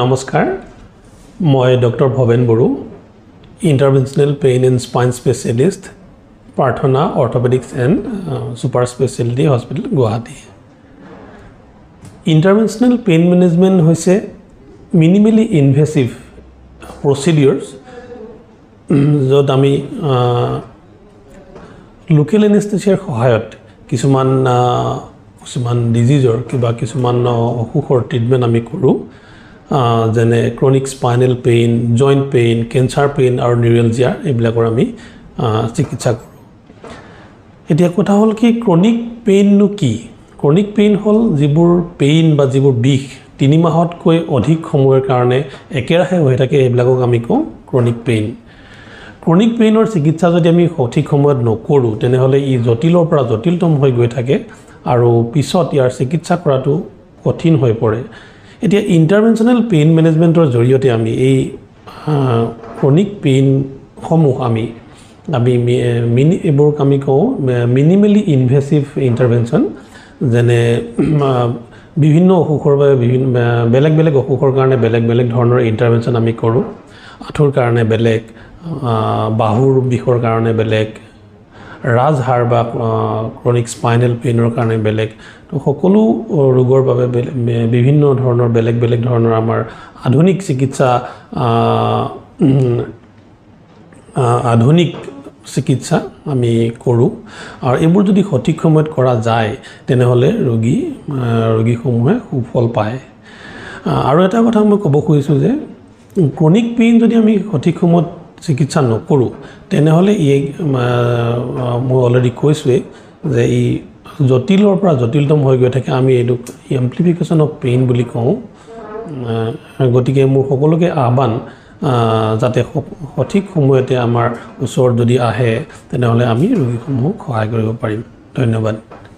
নমস্কাৰ। মই doctor Bhaben Boro interventional pain and spine specialist Prarthana orthopaedics and super speciality hospital Guwahati. Interventional pain management হৈছে minimally invasive প্ৰচিডিউৰ্ছ য'ত আমি local এনেষ্টেচিয়াৰ সহায়ত কিছুমান কিছুমান ডিজিজৰ কিবা কিছুমান অসুখৰ ট্ৰিটমেণ্ট আমি কৰোঁ। যেনে chronic spinal pain joint pain cancer pain আৰু নিউৰেলজিয়া এইবিলাকৰ আমি চিকিৎসা কৰোঁ। এতিয়া কথা হ'ল কি ক্ৰনিক পেইননো কি? ক্ৰনিক পেইন হ'ল যিবোৰ পেইন বা যিবোৰ বিষ তিনি মাহতকৈ অধিক সময়ৰ কাৰণে একেৰাহে হৈ থাকে সেইবিলাকক আমি কওঁ ক্ৰনিক পেইন ক্ৰনিক পেইনৰ চিকিৎসা যদি আমি সঠিক সময়ত নকৰোঁ তেনেহ'লে ই জটিলৰ পৰা জটিলতম হৈ গৈ থাকে আৰু পিছত ইয়াৰ চিকিৎসা কৰাটো কঠিন হৈ পৰে। এতিয়া ইণ্টাৰভেনশ্যনেল পেইন মেনেজমেণ্টৰ জৰিয়তে আমি এই ক্ৰনিক পেইনসমূহ আমি আমি মিনি এইবোৰক আমি কওঁ মিনিমেলি ইনভেচিভ ইণ্টাৰভেনশ্যন যেনে বিভিন্ন অসুখৰ বাবে বিভিন্ন বেলেগ বেলেগ অসুখৰ কাৰণে বেলেগ বেলেগ ধৰণৰ ইণ্টাৰভেনশ্যন আমি কৰোঁ। আঁঠুৰ কাৰণে বেলেগ বাহুৰ বিষৰ কাৰণে বেলেগ ৰাজহাড় বা ক্ৰনিক স্পাইনেল পেইনৰ কাৰণে বেলেগ। তো সকলো ৰোগৰ বাবে বিভিন্ন ধৰণৰ বেলেগ বেলেগ ধৰণৰ আমাৰ আধুনিক চিকিৎসা আধুনিক চিকিৎসা আমি কৰোঁ। আৰু এইবোৰ যদি সঠিক সময়ত কৰা যায় তেনেহ'লে ৰোগী ৰোগীসমূহে সুফল পায়। আৰু এটা কথা মই ক'ব খুজিছোঁ যে ক্ৰনিক পেইন যদি আমি সঠিক সময়ত চিকিৎসা নকৰোঁ। তেনেহ'লে ই মই অলৰেডি কৈছোঁৱেই যে ই জটিলৰ পৰা জটিলতম হৈ গৈ থাকে। আমি এইটোক এম্প্লিফিকেশ্যন অফ পেইন বুলি কওঁ। গতিকে মোৰ সকলোকে আহ্বান আহ, যাতে সঠিক সময়তে আমাৰ ওচৰত যদি আহে তেনেহ'লে আমি ৰোগীসমূহক সহায় কৰিব পাৰিম। ধন্যবাদ।